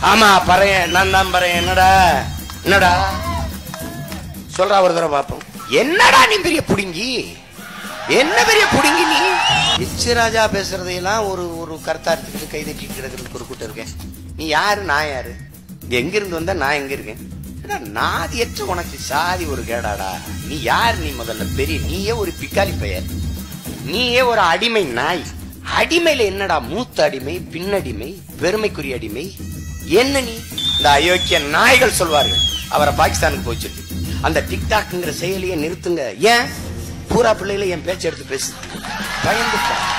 ஆமா பறையன் நான் தான் பறையன். என்னடா? என்னடா? சொல்றா ஒரு தடவை பாப்போம் என்னடா நீ பெரிய புடுங்கி? என்ன பெரிய புடுங்கி நீ? பிச்சு பேசுறதையெல்லாம் ஒரு ஒரு கருத்தா எடுத்துக்கிட்டு கை தட்டி கிடக்கிறதுக்கு ஒரு கூட்டம் இருக்கேன். நீ யாரு? நான் யாரு? எங்க இருந்து வந்தா? நான் எங்க இருக்கேன்? நாதி நாதியற்ற உனக்கு சாதி ஒரு கேடாடா? நீ யார் நீ முதல்ல? பெரிய நீயே ஒரு பிக்காலி பெயர் நீயே ஒரு அடிமை நாய். அடிமையில என்னடா மூத்த அடிமை பின்னடிமை பெருமைக்குரிய அடிமை? என்ன நீ? இந்த அயோக்கிய நாய்கள் சொல்வார்கள். அவரை பாகிஸ்தானுக்கு போய் அந்த டிக்டாக்ங்கிற செயலியை நிறுத்துங்க. ஏன்? பூரா பிள்ளைகளை என் பேச்சு எடுத்து பேசு. பயந்துட்டா.